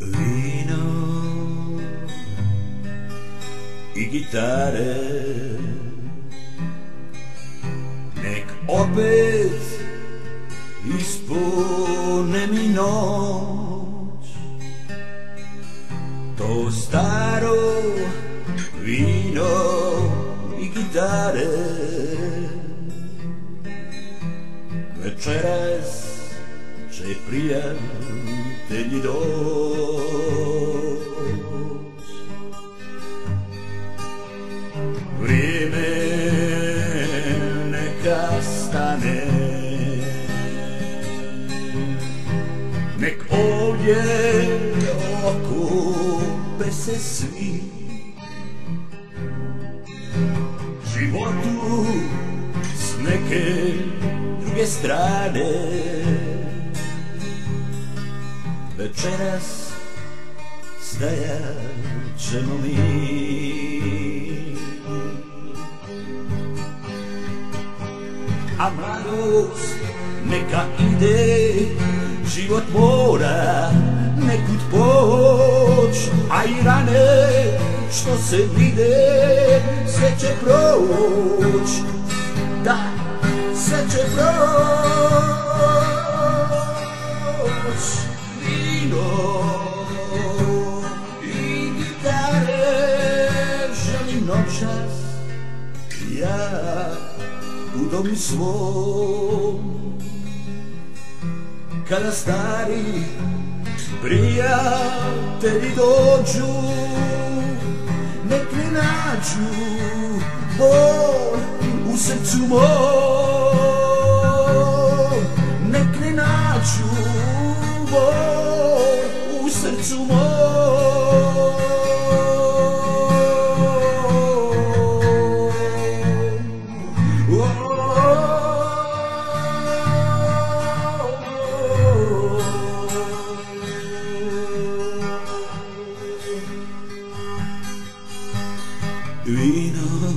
Vino i gitare. Nek opet ispune mi noć To staro vino i gitare. Večeras će prijatelji doć Vrijeme neka stane Nek ovdje okupe se svi Životu s neke druge strane Večeras stajat ćemo mi. A mladost neka ide život mora nekud poć a i rane što se vide sve će proć. Da vino i noćas ja u domu svom. Kada stari prijatelji dođu Nek ne nađu bol u srcu mom Vino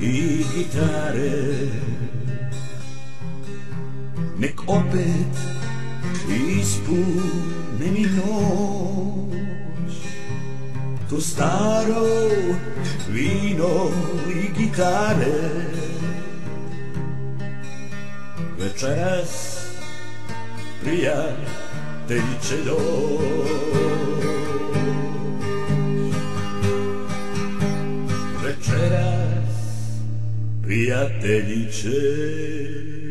i gitare. Nek opet ispune mi noć To staro vino i gitare. Večeras prijatelji će doć Večeras prijatelji će